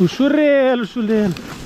O churrelo, churrelo.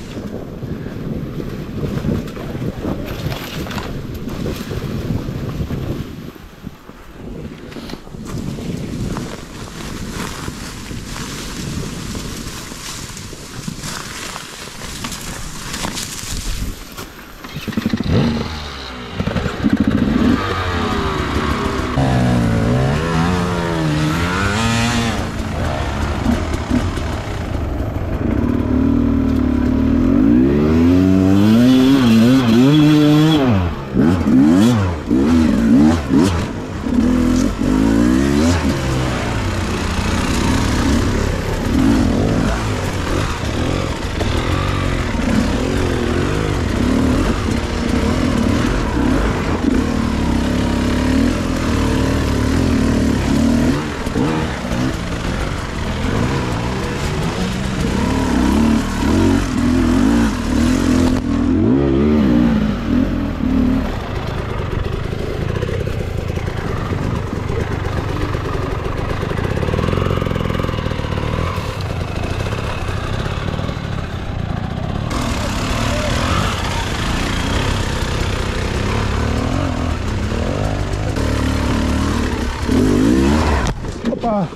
あ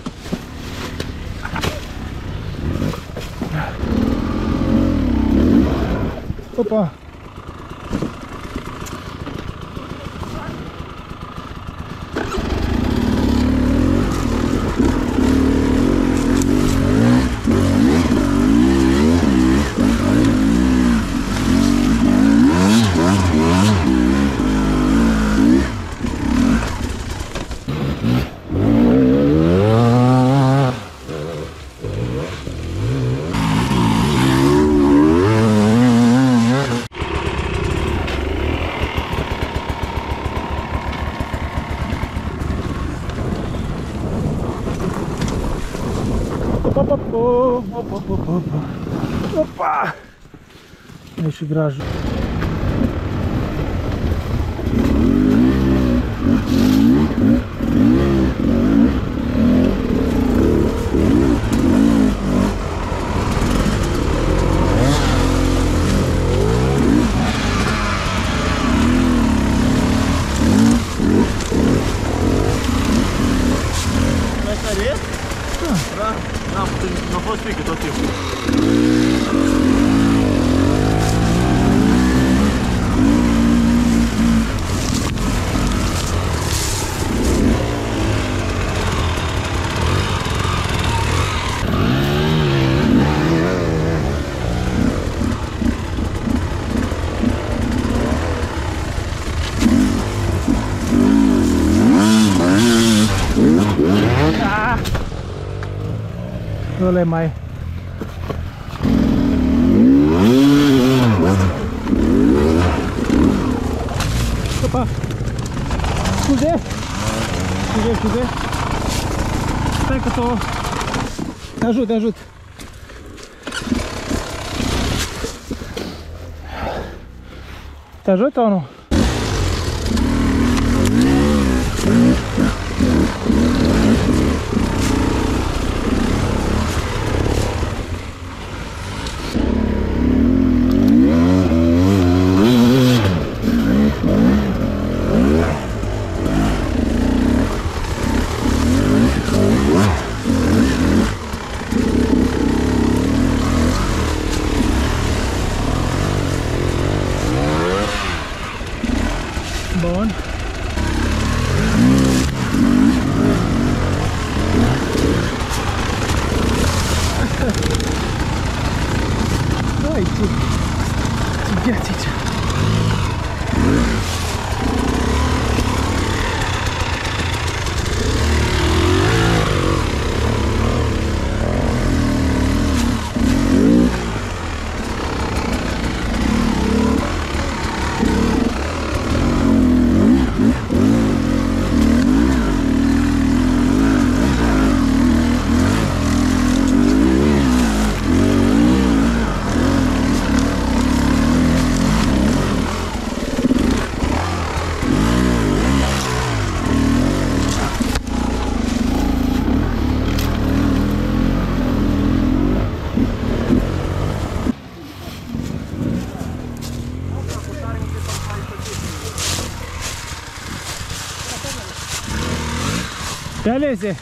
あ。Opa, opa, opa, o grajo. Le mai. Opa! Scuze! Scuze, scuze! Stai că s-o... Te ajut, te ajut! Te ajut sau nu? 干那些？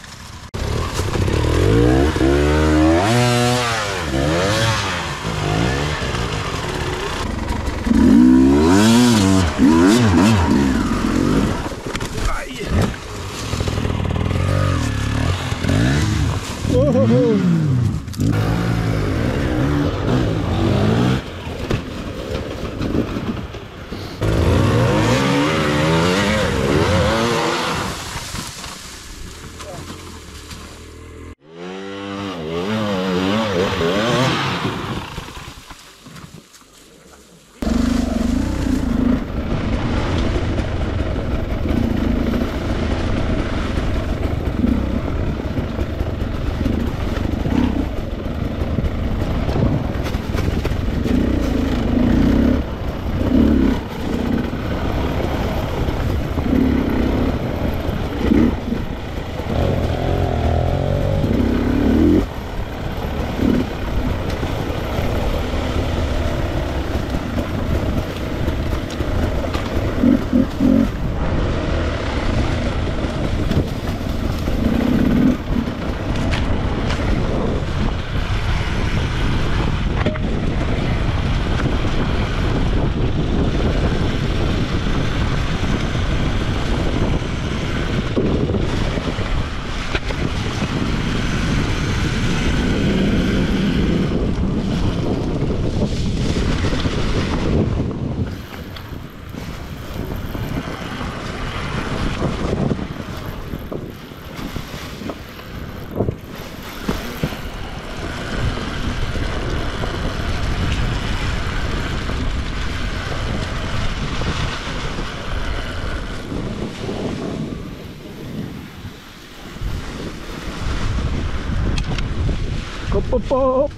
Boah,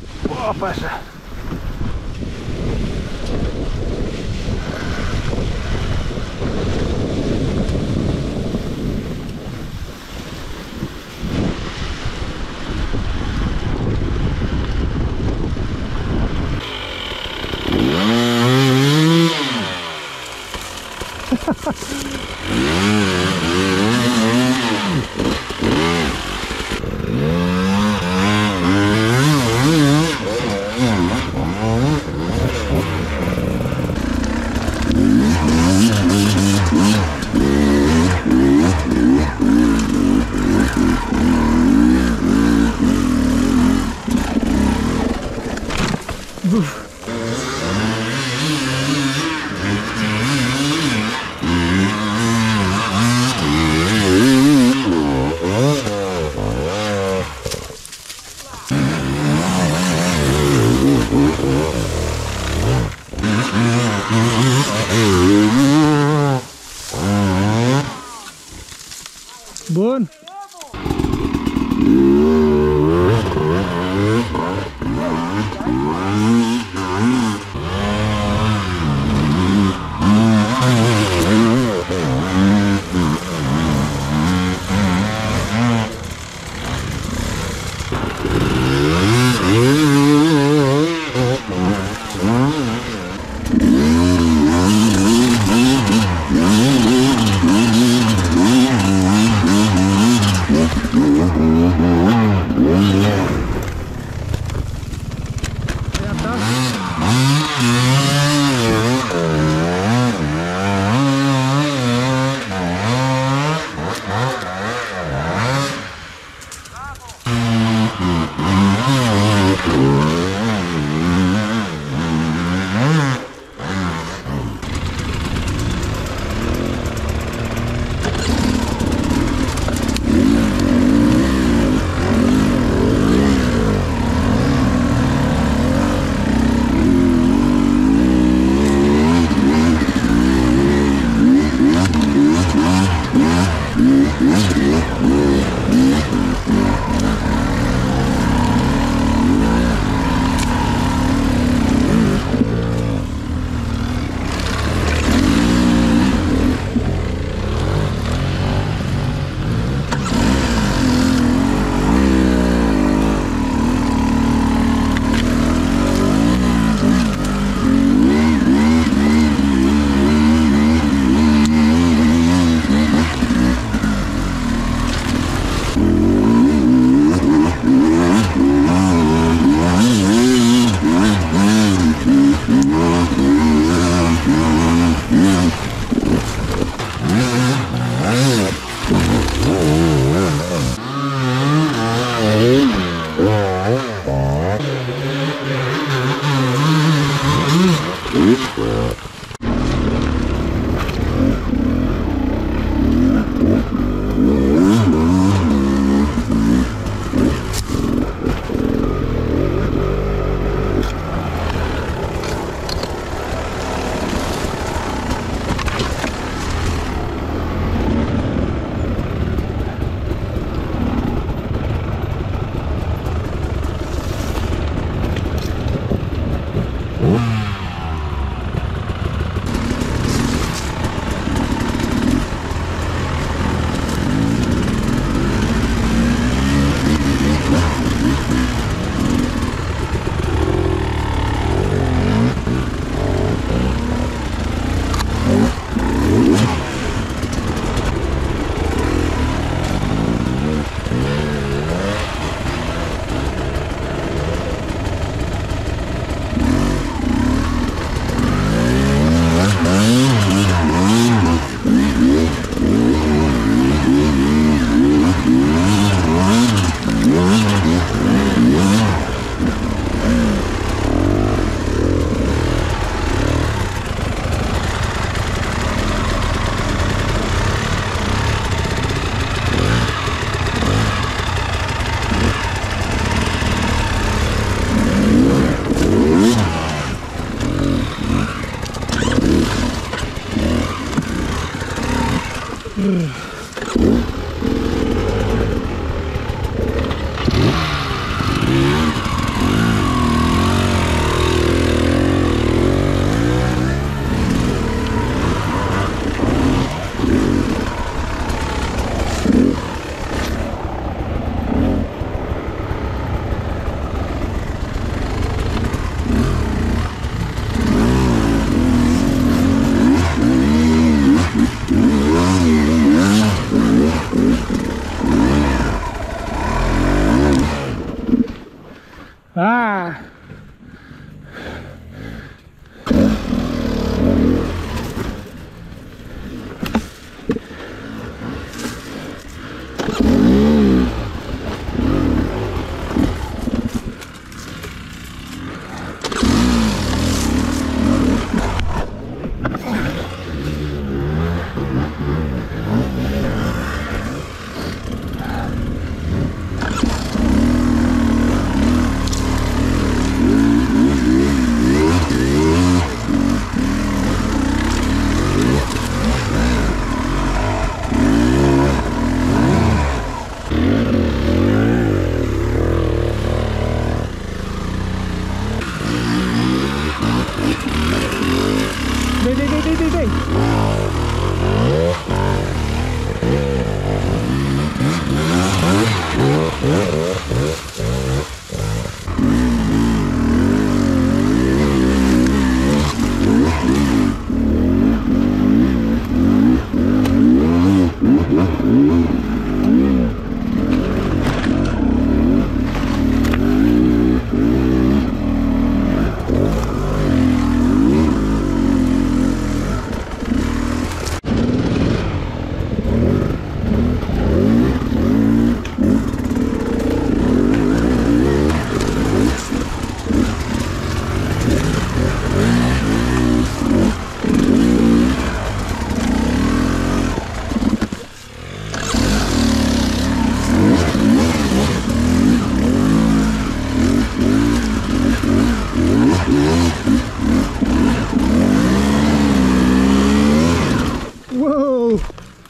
Fresse. Mm-hmm. Brrr.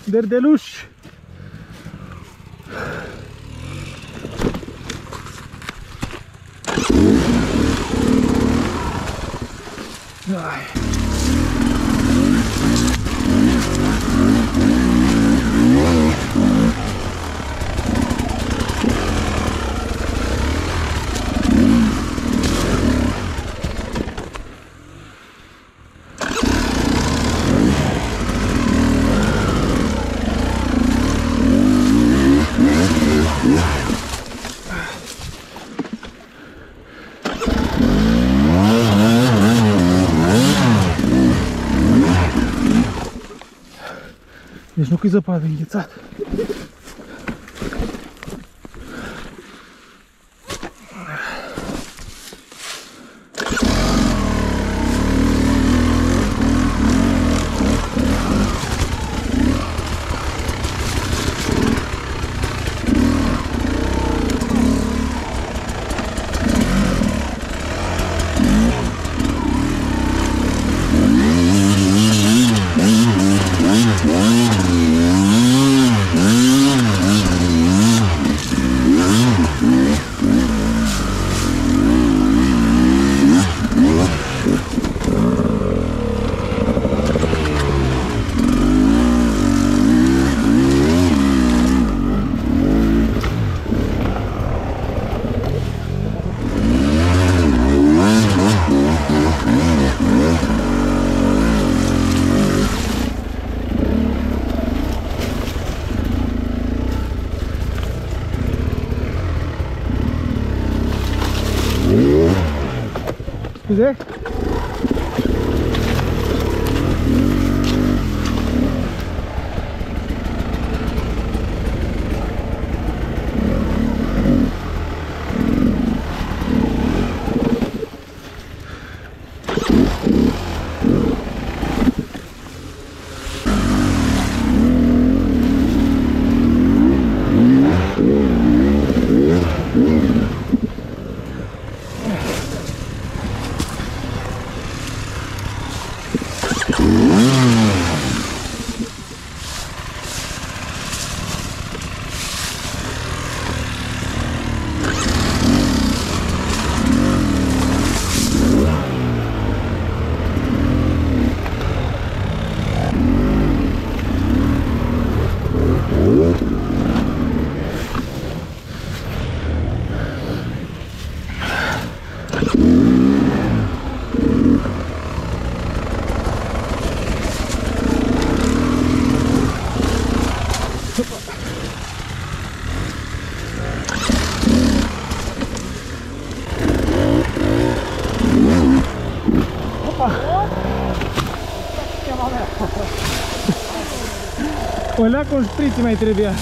Derdeluxe! Ai. Deci nu că e zăpadă Mă lea cu șpriții mai trebuia.